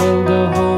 build a home.